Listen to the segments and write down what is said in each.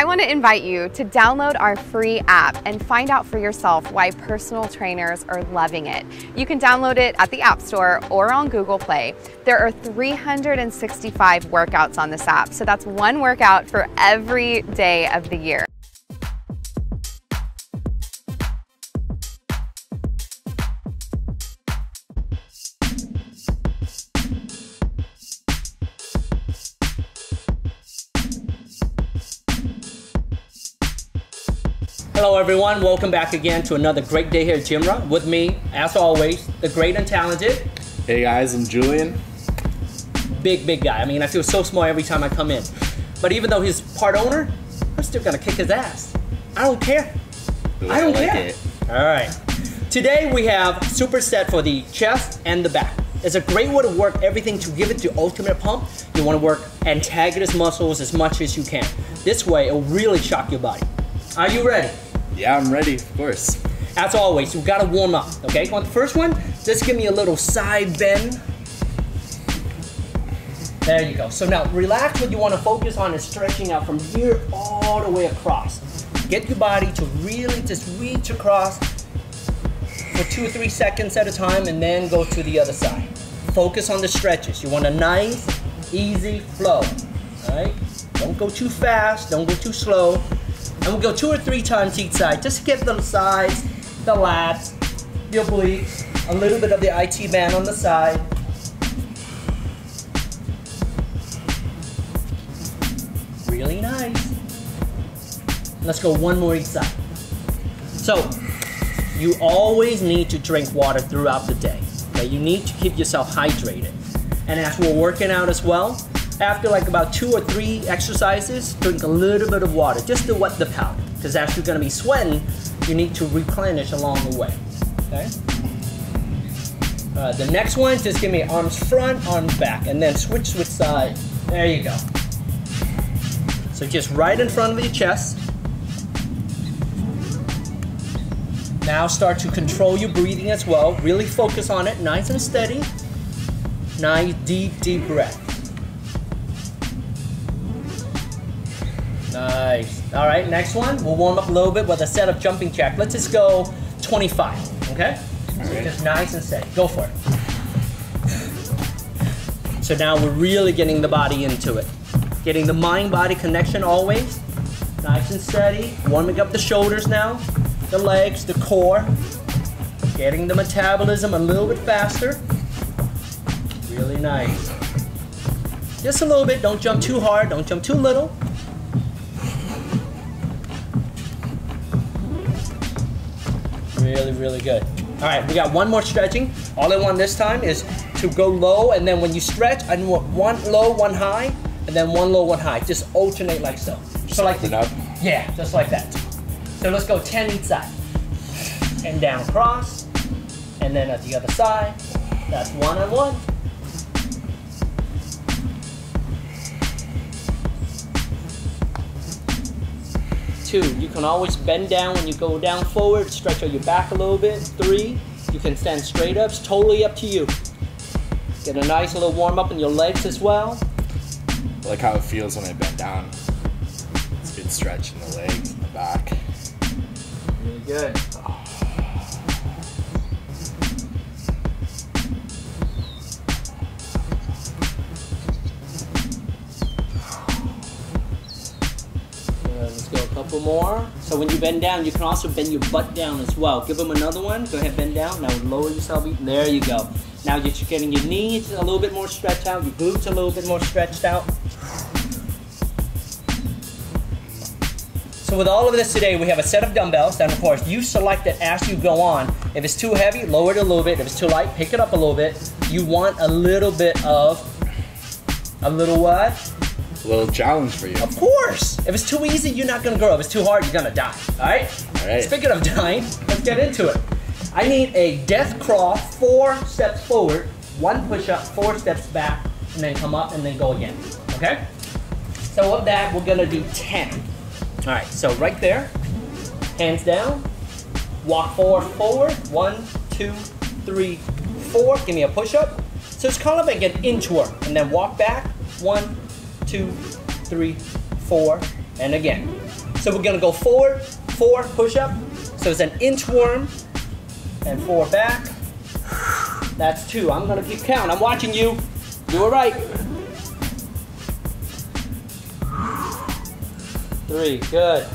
I want to invite you to download our free app and find out for yourself why personal trainers are loving it. You can download it at the App Store or on Google Play. There are 365 workouts on this app, so that's one workout for every day of the year. Hello everyone, welcome back again to another great day here at Gymra. With me, as always, the great and talented. Hey guys, I'm Julian. Big, big guy. I mean, I feel so small every time I come in. But even though he's part owner, I'm still gonna kick his ass. I don't care. I don't like care. it. All right. Today we have superset for the chest and the back. It's a great way to work everything to give it the ultimate pump. You wanna work antagonist muscles as much as you can. This way, it'll really shock your body. Are you ready? Yeah, I'm ready, of course. As always, you gotta warm up, okay? On the first one, just give me a little side bend. There you go. So now relax. What you wanna focus on is stretching out from here all the way across. Get your body to really just reach across for two or three seconds at a time and then go to the other side. Focus on the stretches. You want a nice, easy flow, all right? Don't go too fast, don't go too slow. And we'll go two or three times each side, just to get the sides, the lats, the obliques, a little bit of the IT band on the side. Really nice. Let's go one more each side. So, you always need to drink water throughout the day. Okay? You need to keep yourself hydrated. And as we're working out as well, after like about two or three exercises, drink a little bit of water just to wet the palate. Because as you're gonna be sweating, you need to replenish along the way. Okay? Uh, the next one, just give me arms front, arms back, and then switch, switch side. There you go. So just right in front of your chest. Now start to control your breathing as well. Really focus on it, nice and steady. Nice deep, deep breath. Nice. All right, next one. We'll warm up a little bit with a set of jumping jack. Let's just go 25, okay? So just nice and steady. Go for it. So now we're really getting the body into it. Getting the mind-body connection always. Nice and steady. Warming up the shoulders now, the legs, the core. Getting the metabolism a little bit faster. Really nice. Just a little bit. Don't jump too hard. Don't jump too little. Really, really good. All right, we got one more stretching. All I want this time is to go low, and then when you stretch, I want one low, one high, and then one low, one high. Just alternate like so. So like up. yeah, just like that. So let's go 10 each side. And down cross. And then at the other side. That's one on one. Two, you can always bend down when you go down forward, stretch out your back a little bit. Three, you can stand straight up. It's totally up to you. Get a nice little warm up in your legs as well. I like how it feels when I bend down. It's a good stretch in the legs and the back. Really good. Good, Let's go a couple more. So when you bend down, you can also bend your butt down as well. Give them another one. Go ahead, bend down. Now lower yourself. There you go. Now you're getting your knees a little bit more stretched out, your glutes a little bit more stretched out. So with all of this today, we have a set of dumbbells, and of course, you select it as you go on. If it's too heavy, lower it a little bit. If it's too light, pick it up a little bit. You want a little bit of, a little what? A little challenge for you. Of course. If it's too easy, you're not gonna grow. If it's too hard, you're gonna die. All right? All right. Speaking of dying, let's get into it. I need a death crawl, four steps forward, one push up, four steps back, and then come up and then go again. Okay? So with that, we're gonna do 10. All right, so right there, hands down, walk forward, forward, one, two, three, four. Give me a push up. So it's kind of like an inchworm, and then walk back, one, two, three, four, and again. So we're gonna go forward, four push up. So it's an inchworm and four back. That's two. I'm gonna keep count. I'm watching you. Do it right. Three, good.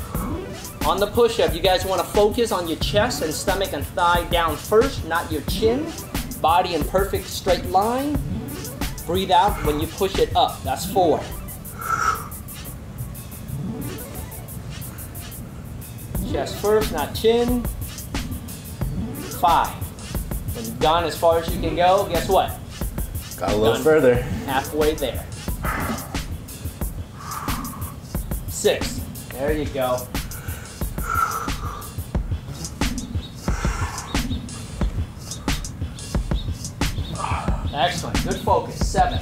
On the push up, you guys wanna focus on your chest and stomach and thigh down first, not your chin. Body in perfect straight line. Breathe out when you push it up. That's four. Chest first, not chin. Five. When you've gone as far as you can go, guess what? Got a little Done. further. Halfway there. Six. There you go. Excellent. Good focus. Seven.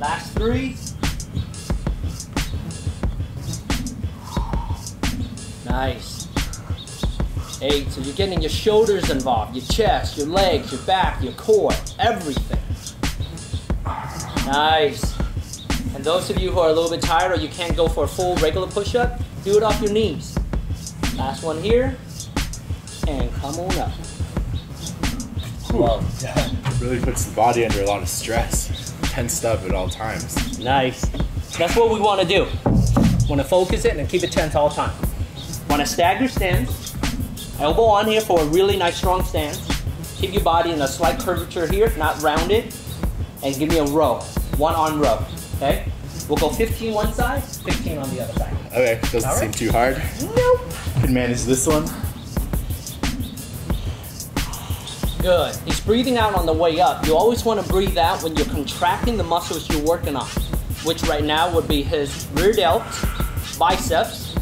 Last three. Nice. Eight. So you're getting your shoulders involved, your chest, your legs, your back, your core, everything. Nice. And those of you who are a little bit tired or you can't go for a full regular push-up, do it off your knees. Last one here. And come on up. Well done. Really puts the body under a lot of stress. Tensed up at all times. Nice. That's what we want to do. Want to focus it and keep it tense all the time. Want to stagger stance. Elbow on here for a really nice strong stance. Keep your body in a slight curvature here, not rounded. And give me a row. One arm row. Okay? We'll go 15 one side, 15 on the other side. Okay, doesn't All seem right. too hard. Nope. Can manage this one. Good. He's breathing out on the way up. You always want to breathe out when you're contracting the muscles you're working on, which right now would be his rear delt, biceps,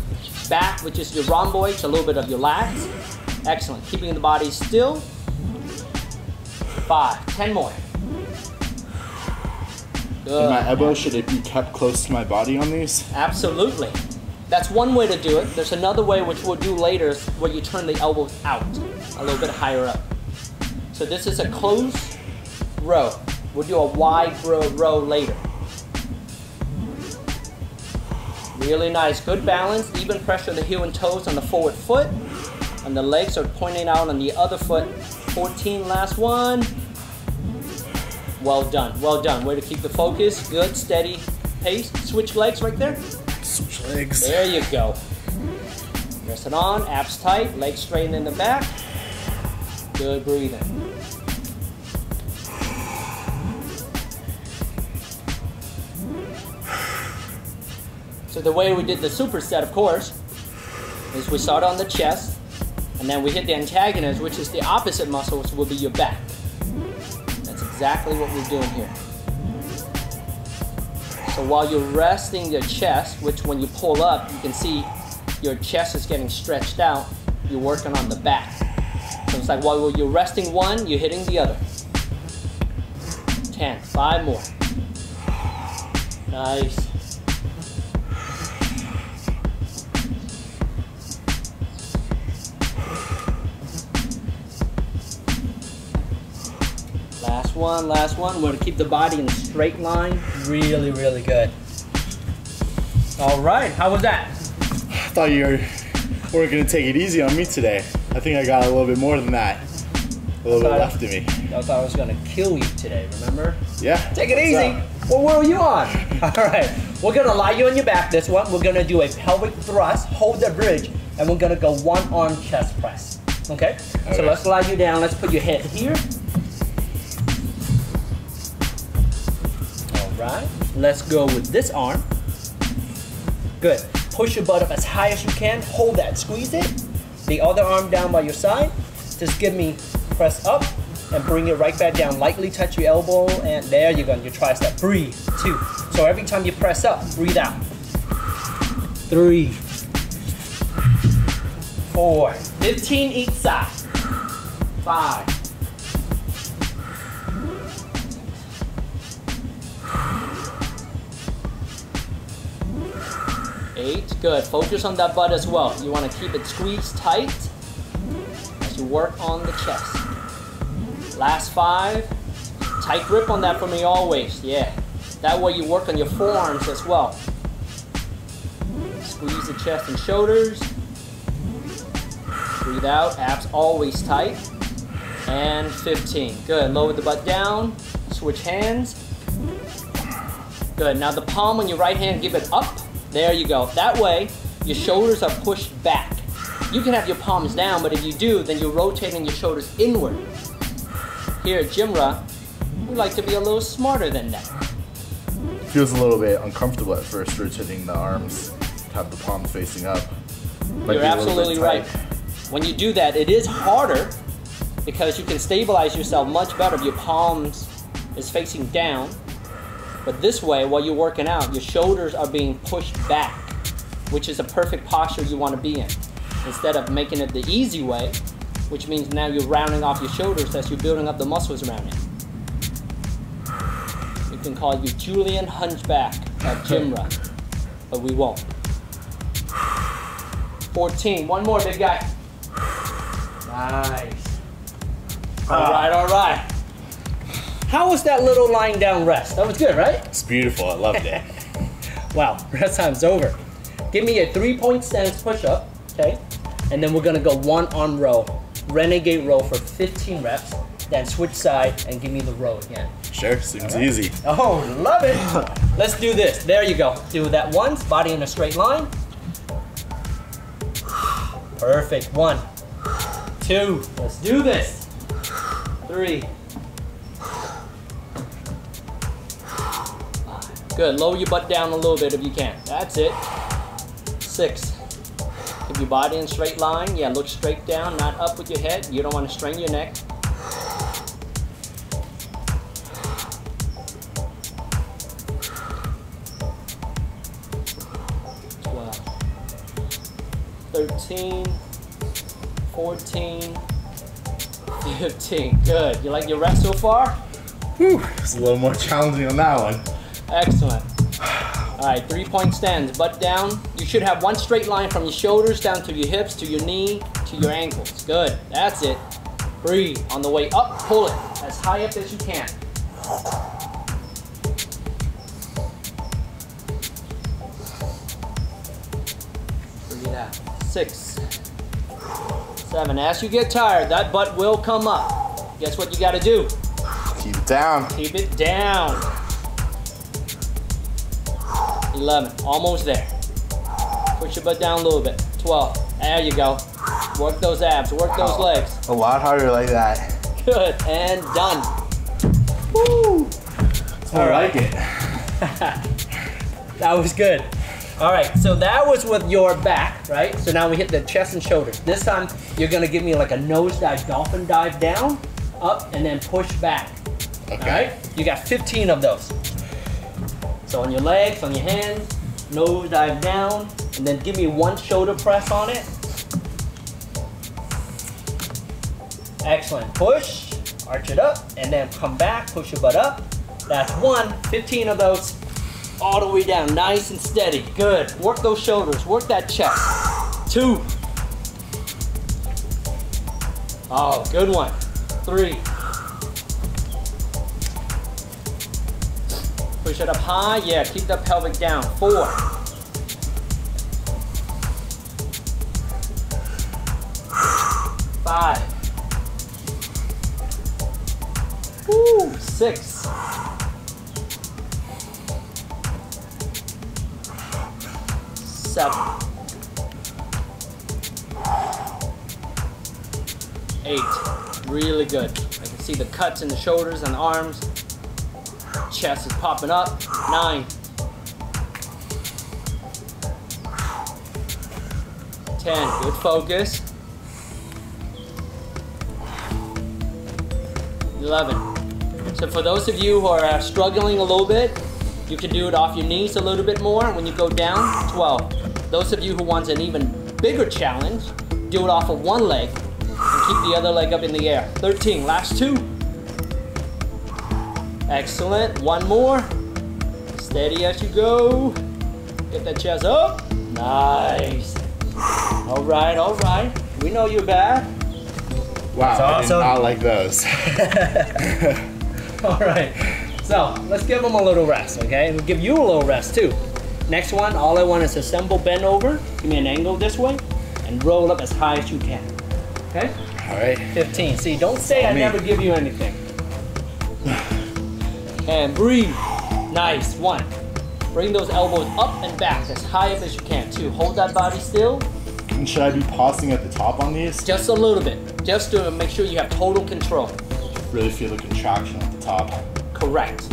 back, which is your rhomboids, a little bit of your lats. Excellent. Keeping the body still. Five. Ten more. In my elbow, should it be kept close to my body on these? Absolutely. That's one way to do it. There's another way, which we'll do later, where you turn the elbows out a little bit higher up. So this is a close row. We'll do a wide row, row later. Really nice, good balance, even pressure of the heel and toes on the forward foot. And the legs are pointing out on the other foot. 14, last one. Well done, well done. Way to keep the focus. Good, steady pace. Switch legs right there. Switch legs. There you go. Press it on, abs tight, legs straighten in the back. Good breathing. So the way we did the superset, of course, is we start on the chest, and then we hit the antagonist, which is the opposite muscle, which will be your back. That's exactly what we're doing here. So while you're resting your chest, which when you pull up, you can see your chest is getting stretched out, you're working on the back. So it's like while you're resting one, you're hitting the other. 10, five more. Nice. One, last one. We're gonna keep the body in a straight line. Really, really good. All right, how was that? I thought you were, weren't gonna take it easy on me today. I think I got a little bit more than that. A little bit left of me. I thought I was gonna kill you today, remember? Yeah. Take it easy. up? Well, where are you on? All right, we're gonna lie you on your back this one. We're gonna do a pelvic thrust, hold the bridge, and we're gonna go one arm chest press. Okay? So let's lie you down. Let's put your head here. Right, let's go with this arm. Good. Push your butt up as high as you can. Hold that, squeeze it. The other arm down by your side. Just give me press up and bring it right back down. Lightly touch your elbow and there you go. Your tricep. Breathe. Two. So every time you press up, breathe out. Three. Four. 15 each side. Five. Eight, good. Focus on that butt as well. You want to keep it squeezed tight as you work on the chest. Last five. Tight grip on that for me always. Yeah. That way you work on your forearms as well. Squeeze the chest and shoulders. Breathe out, abs always tight. And 15. Good, lower the butt down. Switch hands. Good, now the palm on your right hand, give it up. There you go. That way, your shoulders are pushed back. You can have your palms down, but if you do, then you're rotating your shoulders inward. Here at GymRa, we like to be a little smarter than that. Feels a little bit uncomfortable at first, rotating the arms, have the palms facing up. Might You're be a little bit absolutely right. When you do that, it is harder because you can stabilize yourself much better if your palms is facing down. But this way, while you're working out, your shoulders are being pushed back, which is a perfect posture you want to be in. Instead of making it the easy way, which means now you're rounding off your shoulders as you're building up the muscles around it. We can call you Julian Hunchback at GymRa, but we won't. 14, one more big guy. Nice. All right, all right. How was that little lying down rest? That was good, right? It's beautiful. I loved it. Wow, rest time's over. Give me a three point stance push up, okay? And then we're gonna go one arm row, renegade row for 15 reps, then switch side and give me the row again. sure, seems easy. Oh, love it. Let's do this. There you go. Do that once, body in a straight line. Perfect. One, two, let's do this. Three. Good, lower your butt down a little bit if you can. That's it. Six. Keep your body in straight line. Yeah, look straight down, not up with your head. You don't want to strain your neck. 12, 13, 14, 15. Good. You like your rest so far? Whew, it's a little more challenging on that one. Excellent. All right, three point stance, butt down. You should have one straight line from your shoulders down to your hips, to your knee, to your ankles. Good. That's it. Breathe. On the way up, pull it as high up as you can. Breathe out. Six, seven. As you get tired, that butt will come up. Guess what you got to do? Keep it down. Keep it down. 11, almost there. Push your butt down a little bit. 12, there you go. Work those abs, work those legs. A lot harder like that. Good, and done. Woo! I like it. That was good. All right, so that was with your back, right? So now we hit the chest and shoulders. This time, you're gonna give me like a nose dive, dolphin dive down, up, and then push back. All right? You got 15 of those. So on your legs, on your hands, nose dive down, and then give me one shoulder press on it. Excellent. Push, arch it up, and then come back, push your butt up. That's one, 15 of those, all the way down, nice and steady. Good. Work those shoulders, work that chest. Two. Oh, good one. Three. Push it up high. Yeah, keep the pelvic down. Four. Five. Woo, six. Seven. Eight. Really good. I can see the cuts in the shoulders and the arms. Chest is popping up. Nine. Ten. Good focus. Eleven. So for those of you who are uh, struggling a little bit, you can do it off your knees a little bit more when you go down. 12. Those of you who want an even bigger challenge, do it off of one leg and keep the other leg up in the air. 13. Last two. Excellent. One more. Steady as you go. Get that chest up. Nice. All right, all right. We know you're bad. Wow, So- I did so- not like those. All right. So let's give them a little rest, okay? And we'll give you a little rest too. Next one, all I want is assemble, bend over, give me an angle this way, and roll up as high as you can. Okay? All right. 15. See, don't say I me. never give you anything. And breathe. Nice. One. Bring those elbows up and back as high up as you can. Two. Hold that body still. And should I be pausing at the top on these? Just a little bit. Just to make sure you have total control. Really feel the contraction at the top. Correct.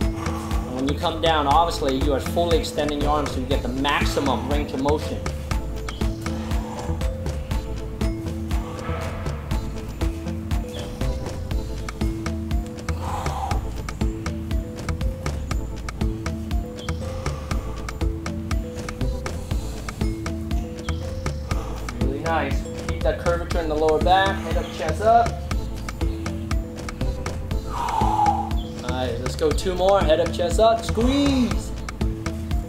And when you come down, obviously you are fully extending your arms so you get the maximum range of motion. More. Head up, chest up. Squeeze.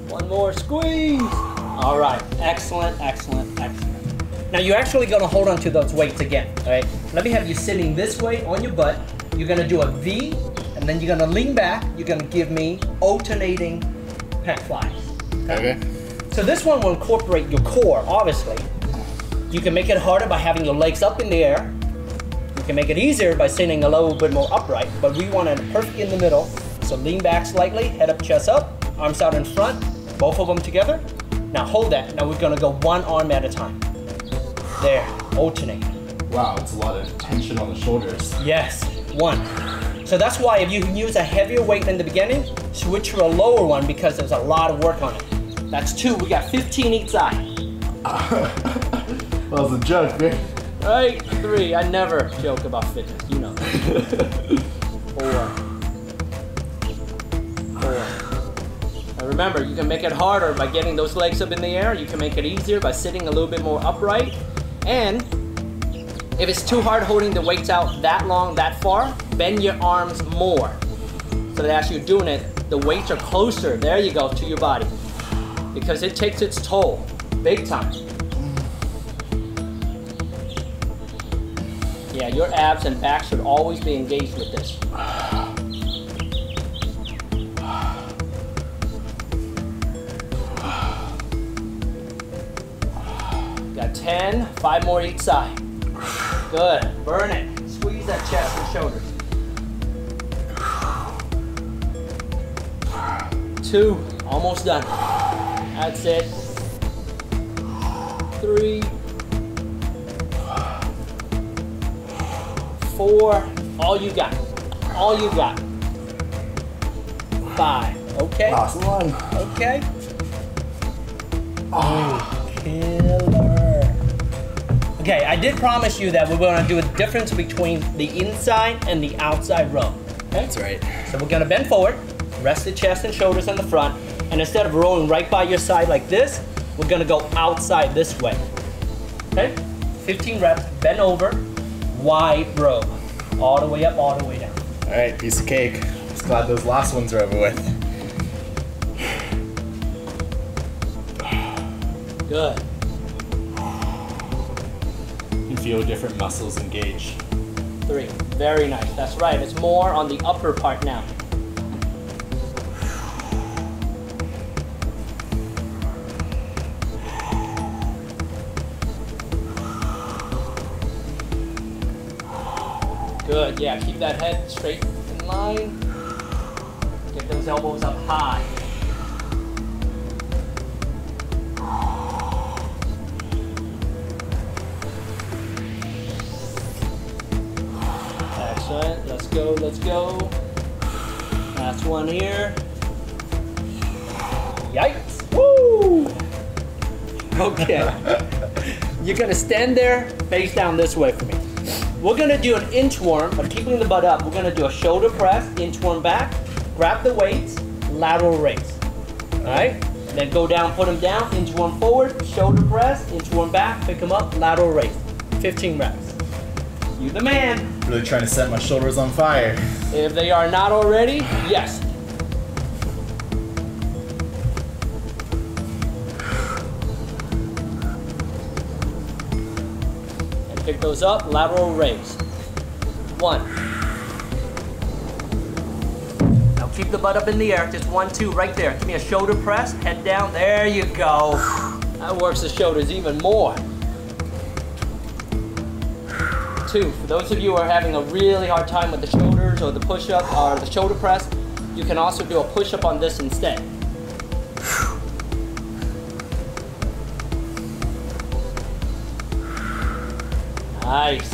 One more. Squeeze. All right. Excellent, excellent, excellent. Now you're actually going to hold on to those weights again. All right. Let me have you sitting this way on your butt. You're going to do a V, and then you're going to lean back. You're going to give me alternating pec flies. Okay. So this one will incorporate your core, obviously. You can make it harder by having your legs up in the air. You can make it easier by sitting a little bit more upright, but we want it perfect in the middle. So lean back slightly, head up, chest up, arms out in front, both of them together. Now hold that. Now we're gonna go one arm at a time. There, alternate. Wow, it's a lot of tension on the shoulders. Yes, one. So that's why if you use a heavier weight in the beginning, switch to a lower one because there's a lot of work on it. That's two, we got 15 each side. That was a joke, man. Right, three. I never joke about fitness. You know. Four. Remember, you can make it harder by getting those legs up in the air. You can make it easier by sitting a little bit more upright. And if it's too hard holding the weights out that long, that far, bend your arms more. So that as you're doing it, the weights are closer. There you go to your body. Because it takes its toll, big time. Yeah, your abs and back should always be engaged with this. 10, five more each side. Good, burn it. Squeeze that chest and shoulders. Two, almost done. That's it. Three, four, all you got. All you got. Five. Okay. Last one. Okay. Oh, killer. Okay, I did promise you that we're gonna do a difference between the inside and the outside row. Okay? That's right. So we're gonna bend forward, rest the chest and shoulders in the front, and instead of rolling right by your side like this, we're gonna go outside this way. Okay? 15 reps, bend over, wide row. All the way up, all the way down. All right, piece of cake. Just glad those last ones are over with. Good. Feel different muscles engage. Three. Very nice. That's right. It's more on the upper part now. Good. Yeah, keep that head straight in line. Get those elbows up high. Go. Let's go. Last one here. Yikes. Woo! Okay. You're gonna stand there, face down this way for me. We're gonna do an inchworm, but keeping the butt up. We're gonna do a shoulder press, inchworm back, grab the weights, lateral raise. Alright? Then go down, put them down, inchworm forward, shoulder press, inchworm back, pick them up, lateral raise. 15 reps. You the man. Really trying to set my shoulders on fire. If they are not already, yes. And pick those up, lateral raise. One. Now Keep the butt up in the air. Just one, two, right there. Give me a shoulder press. Head down. There you go. That works the shoulders even more. For those of you who are having a really hard time with the shoulders or the push-up or the shoulder press, you can also do a push-up on this instead. Nice.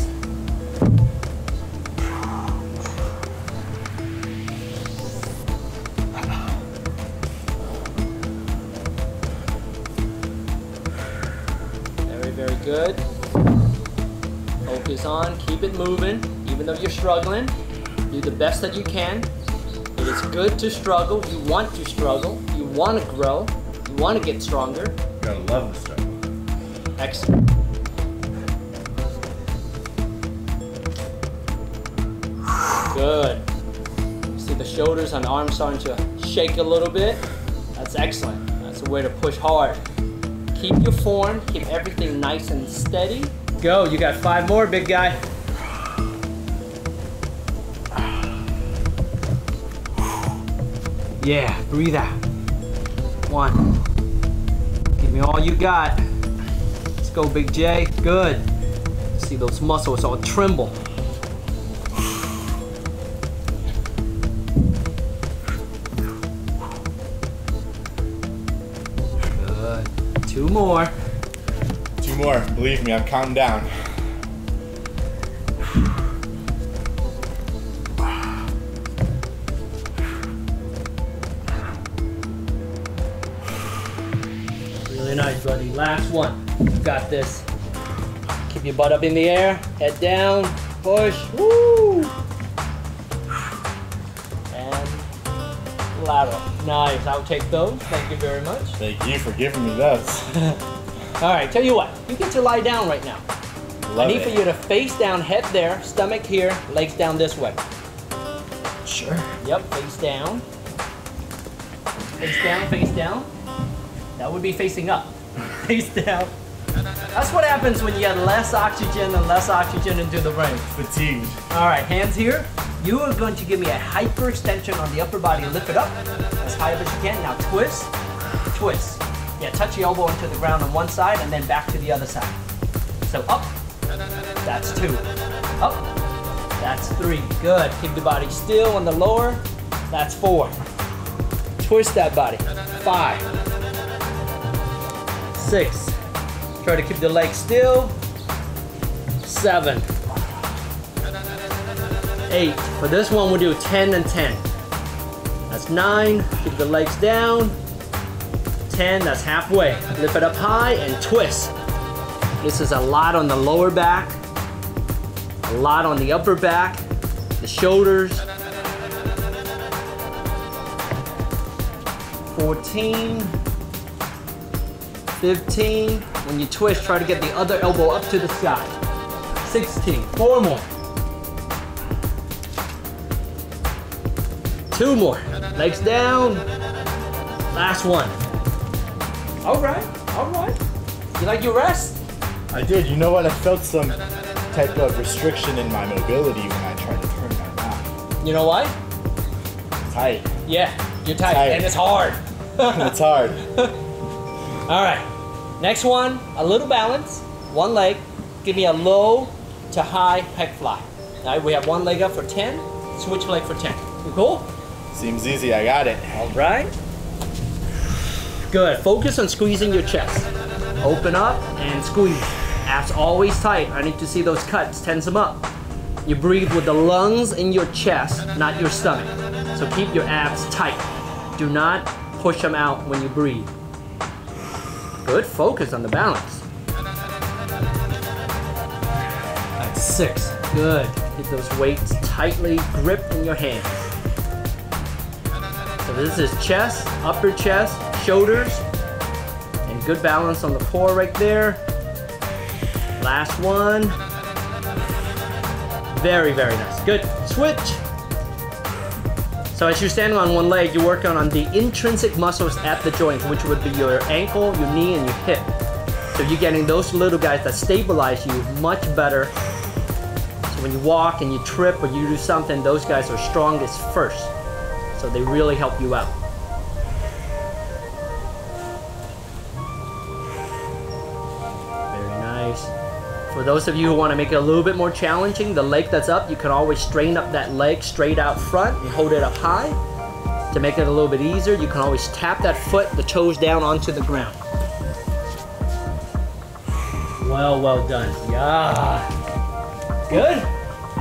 Very, very good. Focus on, keep it moving, even though you're struggling. Do the best that you can. It is good to struggle. You want to struggle. You want to grow. You want to get stronger. You Gotta love the struggle. Excellent. Good. See the shoulders and arms starting to shake a little bit. That's excellent. That's a way to push hard. Keep your form, keep everything nice and steady. Go, you got five more, big guy. Yeah, breathe out. One. Give me all you got. Let's go, Big J. Good. See those muscles all tremble. Good. Two more. Two more. Believe me, I'm counting down. Really nice, buddy. Last one. You got this. Keep your butt up in the air. Head down. Push. Woo! And lateral. Nice. I'll take those. Thank you very much. Thank you for giving me those. All right, tell you what. You get to lie down right now. I need it. for you to face down, head there, stomach here, legs down this way. Sure. Yep, face down. Face down, face down. That would be facing up. face down. That's what happens when you get less oxygen and less oxygen into the brain. Fatigued. All right, hands here. You are going to give me a hyperextension on the upper body. Lift it up as high up as you can. Now twist, twist. Touch the elbow into the ground on one side and then back to the other side. So up, that's two. Up, that's three. Good. Keep the body still on the lower. That's four. Twist that body. Five. Six. Try to keep the legs still. Seven. Eight. For this one, we'll do 10 and 10. That's nine. Keep the legs down. 10, that's halfway. Lift it up high and twist. This is a lot on the lower back, a lot on the upper back, the shoulders. 14, 15. When you twist, try to get the other elbow up to the sky. 16, four more. Two more. Legs down. Last one. All right, all right. You like your rest? I did. You know what? I felt some type of restriction in my mobility when I tried to turn my back. You know why? Tight. Yeah, you're tight, Tight. and it's hard. it's hard. All right, next one, a little balance, one leg. Give me a low to high pec fly. All right, we have one leg up for 10, switch leg for 10. You cool? Seems easy. I got it. All right. Good. Focus on squeezing your chest. Open up and squeeze. Abs always tight. I need to see those cuts. Tense them up. You breathe with the lungs in your chest, not your stomach. So keep your abs tight. Do not push them out when you breathe. Good. Focus on the balance. That's six. Good. Get those weights tightly gripped in your hands. So this is chest, upper chest, shoulders, and good balance on the core right there. Last one. Very, very nice. Good. Switch. So as you're standing on one leg, you're working on the intrinsic muscles at the joints, which would be your ankle, your knee, and your hip. So you're getting those little guys that stabilize you much better. So when you walk and you trip or you do something, those guys are strongest first. So they really help you out. For those of you who want to make it a little bit more challenging, the leg that's up, you can always straighten up that leg straight out front and hold it up high. To make it a little bit easier, you can always tap that foot, the toes down onto the ground. Well, well done. Yeah. Good?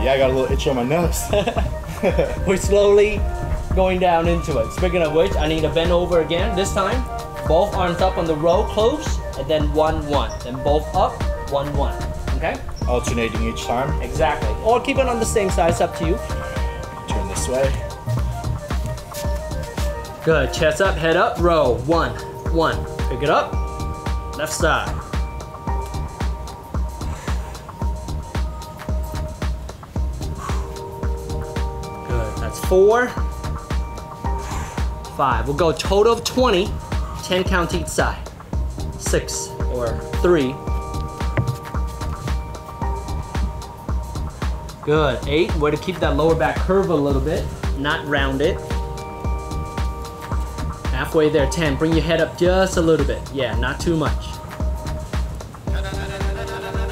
Yeah, I got a little itch on my nose. We're slowly going down into it. Speaking of which, I need to bend over again. This time, both arms up on the row, close, and then one, one. Then both up, one, one. Okay? Alternating each time. Exactly. Or keep it on the same side, it's up to you. Turn this way. Good. Chest up, head up, row. One, one. Pick it up. Left side. Good. That's four. Five. We'll go total of 20. 10 count each side. Six or three. Good. Eight. Way to keep that lower back curve a little bit, not round it. Halfway there, 10. Bring your head up just a little bit. Yeah, not too much.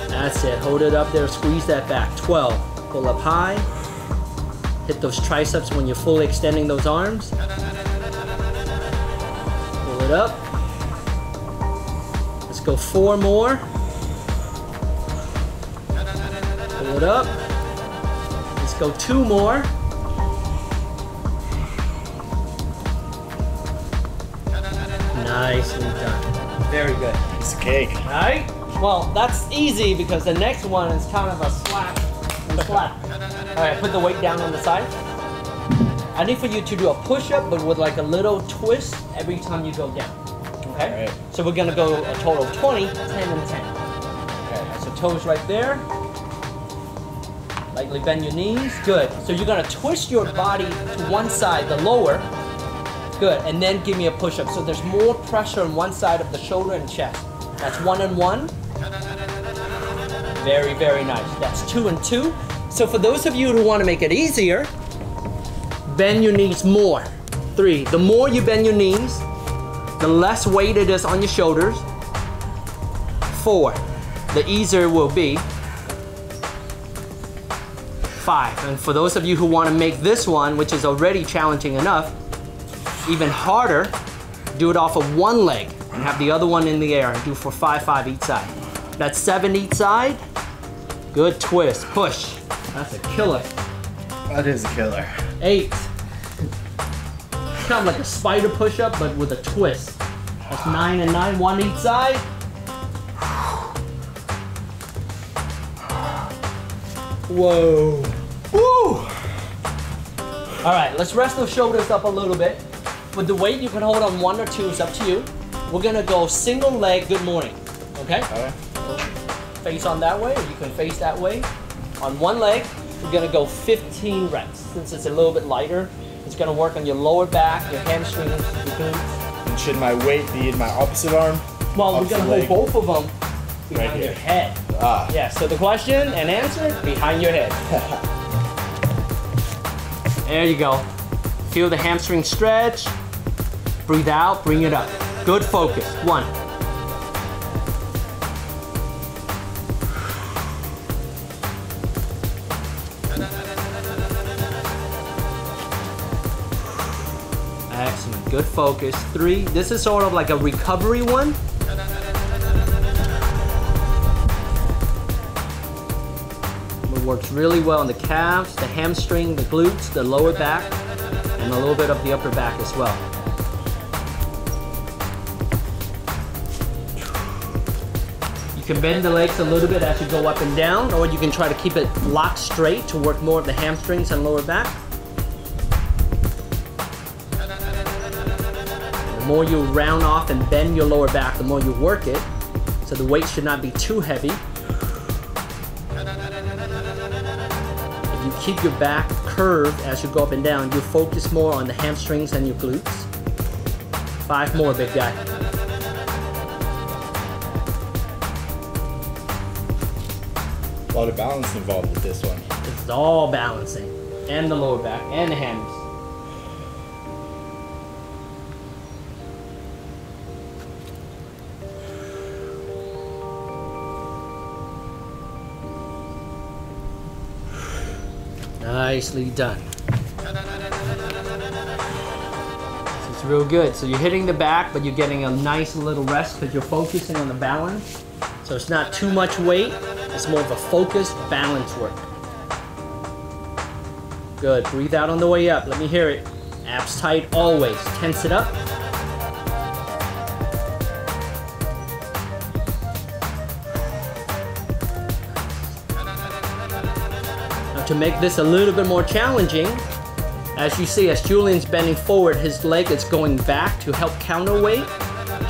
That's it. Hold it up there. Squeeze that back. 12. Pull up high. Hit those triceps when you're fully extending those arms. Pull it up. Let's go four more. Pull it up. Go two more. Nicely done. Very good. Piece of cake. Alright? Well, that's easy because the next one is kind of a slap and slap. Alright, put the weight down on the side. I need for you to do a push-up, but with like a little twist every time you go down. Okay? Alright. So we're gonna go a total of 20, 10, and 10. Okay, so toes right there. Bend your knees. Good. So you're gonna twist your body to one side, the lower. Good. And then give me a push up. So there's more pressure on one side of the shoulder and chest. That's one and one. Very, very nice. That's two and two. So for those of you who want to make it easier, bend your knees more. Three. The more you bend your knees, the less weight it is on your shoulders. Four. The easier it will be. Five. And for those of you who want to make this one, which is already challenging enough, even harder, do it off of one leg and have the other one in the air and do for five, five each side. That's seven each side. Good twist, push. That's a killer. That is a killer. Eight. Kind of like a spider push-up, but with a twist. That's nine and nine, one each side. Whoa. All right, let's rest those shoulders up a little bit. With the weight, you can hold on one or two, it's up to you. We're gonna go single leg good morning, okay? Alright. Face on that way, or you can face that way. On one leg, we're gonna go 15 reps. Since it's a little bit lighter, it's gonna work on your lower back, your hamstrings, your glutes. And should my weight be in my opposite arm? Well, we're gonna leg. hold both of them behind Right your head. Ah. Yeah, so the question and answer behind your head. there you go. Feel the hamstring stretch. Breathe out, bring it up. Good focus. One. Excellent. Good focus. Three. This is sort of like a recovery one. Works really well on the calves, the hamstring, the glutes, the lower back, and a little bit of the upper back as well. You can bend the legs a little bit as you go up and down, or you can try to keep it locked straight to work more of the hamstrings and lower back. The more you round off and bend your lower back, the more you work it. So the weight should not be too heavy. Keep your back curved as you go up and down, you focus more on the hamstrings and your glutes. Five more, big guy. A lot of balance involved with this one. It's all balancing. And the lower back and the hams. Nicely done. This is real good. So you're hitting the back, but you're getting a nice little rest because you're focusing on the balance. So it's not too much weight. It's more of a focused balance work. Good. Breathe out on the way up. Let me hear it. Abs tight always. Tense it up. To make this a little bit more challenging, as you see, as Julian's bending forward, his leg is going back to help counterweight.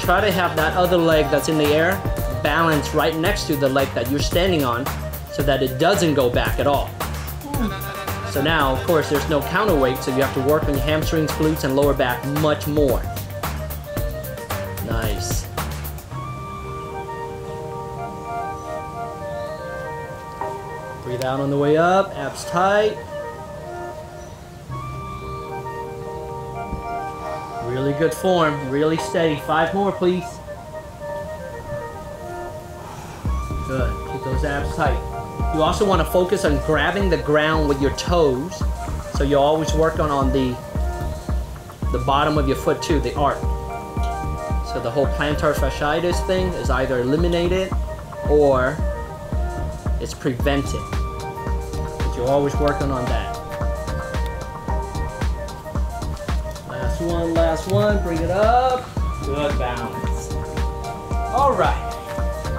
Try to have that other leg that's in the air balance right next to the leg that you're standing on so that it doesn't go back at all. So now, of course, there's no counterweight, so you have to work on your hamstrings, glutes, and lower back much more. Out on the way up, abs tight. Really good form, really steady. Five more, please. Good. Keep those abs tight. You also want to focus on grabbing the ground with your toes. So you always work on, on the the bottom of your foot too, the arc. So the whole plantar fasciitis thing is either eliminated or it's prevented. You're always working on that. Last one, last one. Bring it up. Good balance. All right.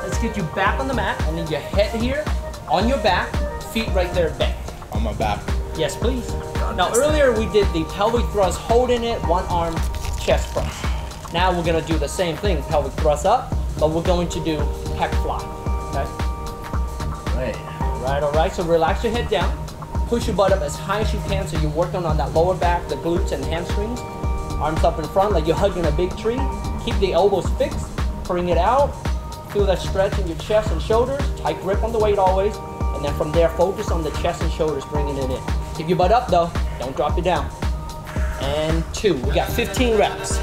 Let's get you back on the mat. I need your head here, on your back, feet right there bent. On my back. Yes, please. Now earlier we did the pelvic thrust holding it, one arm chest press. Now we're gonna do the same thing, pelvic thrust up, but we're going to do pec fly. Right, all right. So relax your head down. Push your butt up as high as you can so you're working on that lower back, the glutes and hamstrings. Arms up in front like you're hugging a big tree. Keep the elbows fixed. Bring it out. Feel that stretch in your chest and shoulders. Tight grip on the weight always. And then from there, focus on the chest and shoulders, bringing it in. Keep your butt up though. Don't drop it down. And two. We got 15 reps.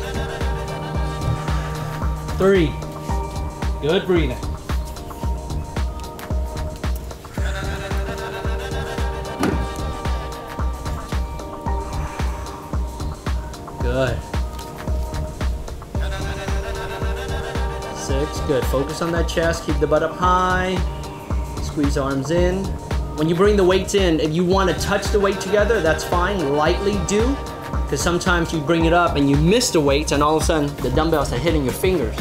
Three. Good breathing. Good. Six, good. Focus on that chest. Keep the butt up high. Squeeze arms in. When you bring the weights in, if you want to touch the weight together, that's fine. Lightly do. Because sometimes you bring it up and you miss the weights and all of a sudden the dumbbells are hitting your fingers.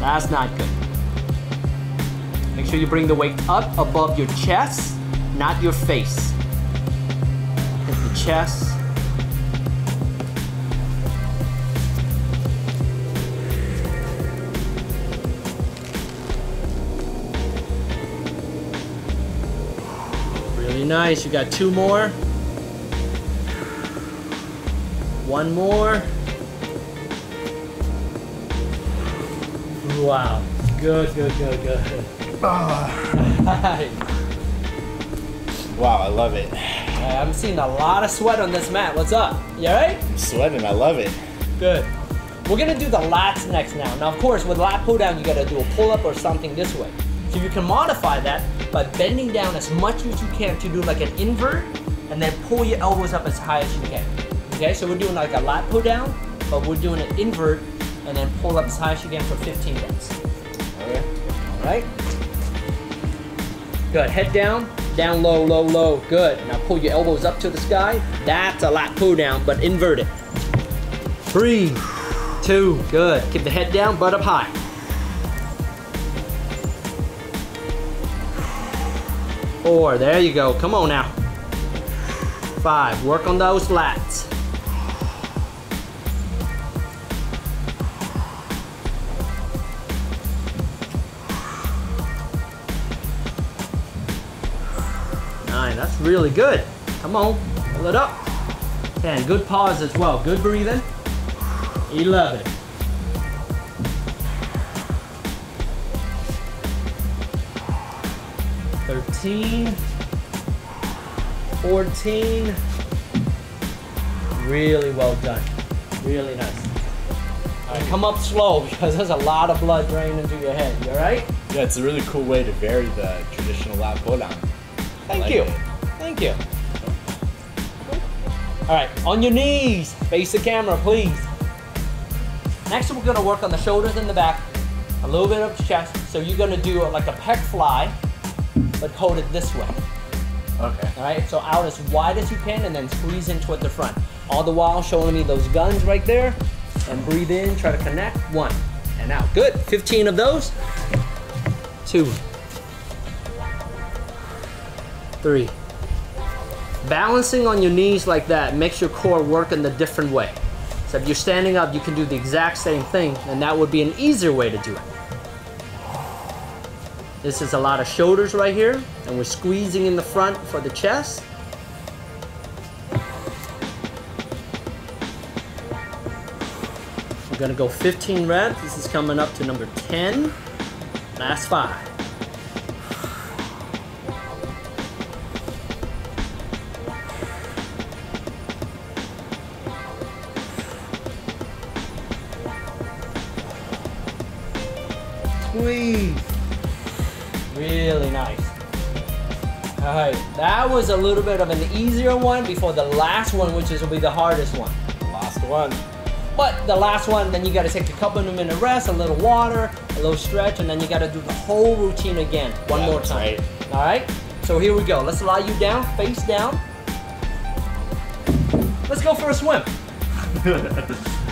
That's not good. Make sure you bring the weight up above your chest, not your face. Hit the chest. Really nice. You got two more. One more. Wow. Good, good, good, good. Nice. Ah. Wow, I love it. I'm seeing a lot of sweat on this mat. What's up? You alright? I'm sweating. I love it. Good. We're gonna do the lats next now. Now, of course, with lat pull down, you gotta do a pull up or something this way. So you can modify that by bending down as much as you can to do like an invert and then pull your elbows up as high as you can. Okay, so we're doing like a lat pull down, but we're doing an invert and then pull up as high as you can for 15 reps. Okay. All right? Good. Head down, down low, low, low. Good. Now pull your elbows up to the sky. That's a lat pull down, but inverted. Three, two, good. Keep the head down, butt up high. Four, there you go. Come on now. Five, work on those lats. Nine, that's really good. Come on, pull it up. Ten, good pause as well. Good breathing. Eleven. Thirteen. Fourteen. Really well done. Really nice. Right, come up slow because there's a lot of blood draining into your head. You all right? Yeah, it's a really cool way to vary the traditional pull down. Thank like you. it. Thank you. All right, on your knees, face the camera, please. Next, we're gonna work on the shoulders and the back, a little bit of chest. So you're gonna do like a pec fly, but hold it this way. Okay. All right, so out as wide as you can and then squeeze in toward the front. All the while showing me those guns right there. And breathe in, try to connect. One, and out. Good, 15 of those. Two. Three. Balancing on your knees like that makes your core work in a different way. So if you're standing up, you can do the exact same thing, and that would be an easier way to do it. This is a lot of shoulders right here, and we're squeezing in the front for the chest. We're gonna go 15 reps. This is coming up to number 10. Last five. Squeeze. All right, that was a little bit of an easier one before the last one, which is will be the hardest one. Last one. But the last one, then you gotta take a couple of minute rest, a little water, a little stretch, and then you gotta do the whole routine again, one Yeah, more time. right. All right, so here we go. Let's lie you down, face down. Let's go for a swim.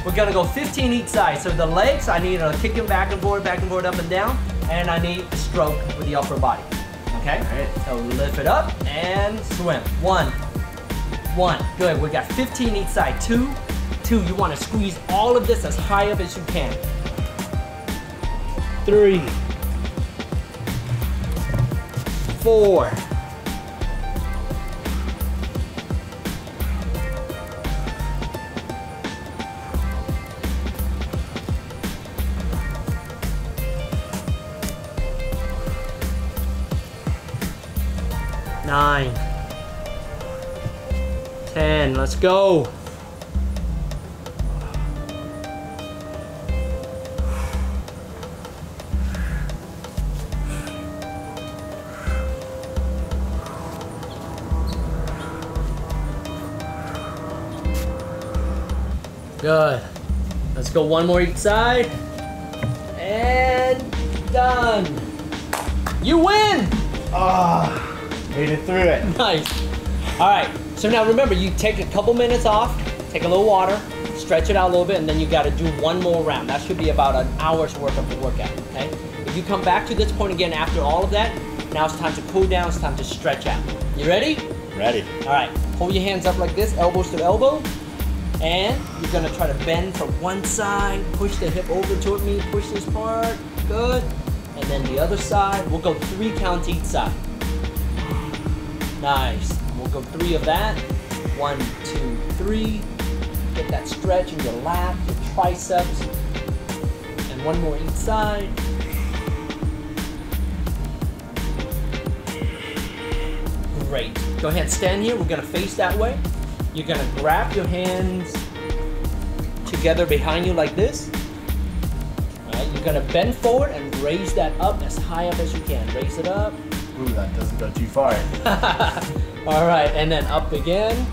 We're gonna go 15 each side. So the legs, I need to kick them back and forth, back and forth, up and down, and I need a stroke with the upper body. Okay? Alright. So lift it up and swim. One, one. Good. We got 15 each side. Two, two. You want to squeeze all of this as high up as you can. Three, four. Nine. Ten. Let's go. Good. Let's go one more each side. And done. You win! Ah, made it through it. Nice. All right. So now remember, you take a couple minutes off, take a little water, stretch it out a little bit, and then you got to do one more round. That should be about an hour's worth of the workout. Okay. If you come back to this point again after all of that, now it's time to cool down. It's time to stretch out. You ready? Ready. All right. Hold your hands up like this, elbows to elbow. And you're gonna try to bend from one side, push the hip over toward me, push this part, good. And then the other side, we'll go three counts each side. Nice. We'll go three of that. One, two, three. Get that stretch in your lat, your triceps. And one more each side. Great. Go ahead, stand here. We're gonna face that way. You're gonna grab your hands together behind you like this. All right, you're gonna bend forward and raise that up as high up as you can. Raise it up. Ooh, that doesn't go too far. All right, and then up again.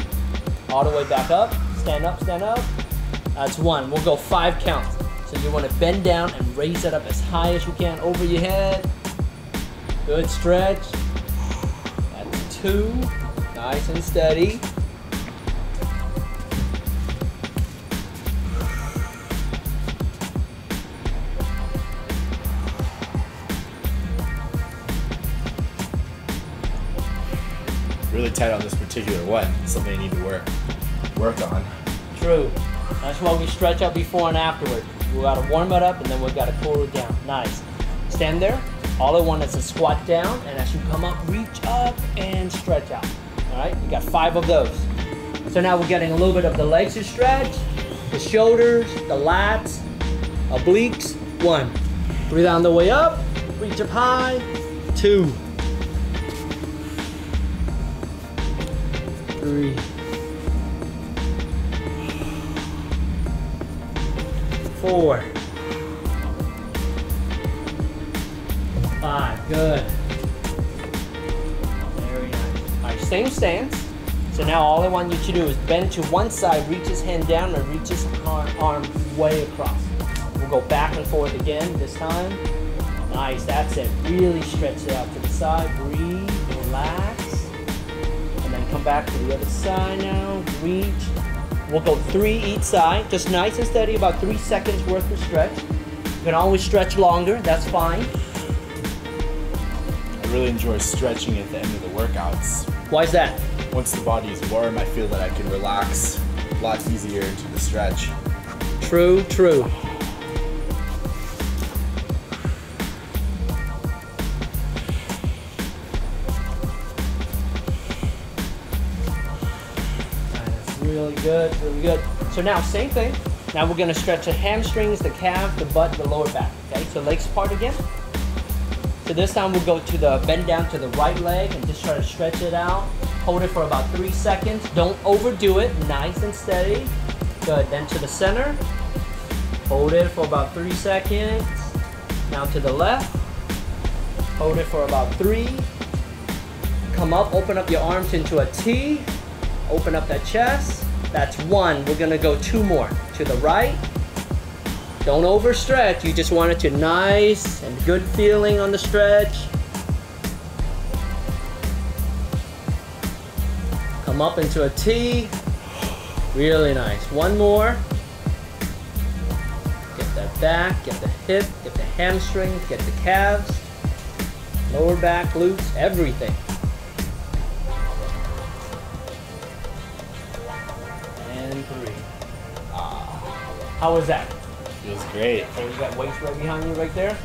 All the way back up. Stand up, stand up. That's one. We'll go five counts. So you want to bend down and raise it up as high as you can over your head. Good stretch. That's two. Nice and steady. Tight on this particular one. Something I need to work work on. True. That's why we stretch out before and afterward. We gotta warm it up and then we gotta cool it down. Nice. Stand there. All I want is to squat down and as you come up, reach up and stretch out. All right, you got five of those. So now we're getting a little bit of the legs to stretch, the shoulders, the lats, obliques. One. Breathe on the way up, reach up high. Two. Three. four, five. Good. Very nice. All right, same stance, So now all I want you to do is bend to one side, reach his hand down, and reach his arm, arm way across. We'll go back and forth again this time. Nice, that's it. Really stretch it out to the side. Breathe, relax. Come back to the other side now. Reach. We'll go three each side. Just nice and steady, about three seconds worth of stretch. You can always stretch longer, that's fine. I really enjoy stretching at the end of the workouts. Why is that? Once the body is warm, I feel that I can relax a lot easier into the stretch. True, true. Good, really good. So now, same thing. Now we're gonna stretch the hamstrings, the calf, the butt, the lower back. Okay, so legs apart again. So this time we'll go to the bend down to the right leg and just try to stretch it out. Hold it for about three seconds. Don't overdo it. Nice and steady. Good. Then to the center. Hold it for about three seconds. Now to the left. Hold it for about three. Come up, open up your arms into a T. Open up that chest. That's one. We're gonna go two more. To the right. Don't overstretch. You just want it to nice and good feeling on the stretch. Come up into a T. Really nice. One more. Get that back, get the hip, get the hamstring, get the calves, lower back, glutes, everything. How was that? Feels great. So you got weights right behind you right there.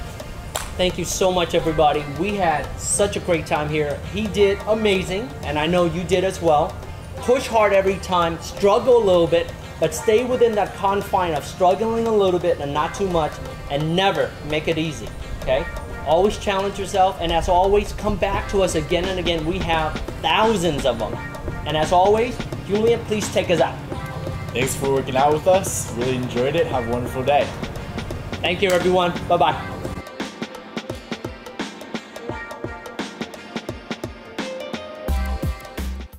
Thank you so much, everybody. We had such a great time here. He did amazing, and I know you did as well. Push hard every time, struggle a little bit, but stay within that confine of struggling a little bit and not too much, and never make it easy, okay? Always challenge yourself, and as always, come back to us again and again. We have thousands of them. And as always, Julian, please take us out. Thanks for working out with us. Really enjoyed it. Have a wonderful day. Thank you, everyone. Bye bye.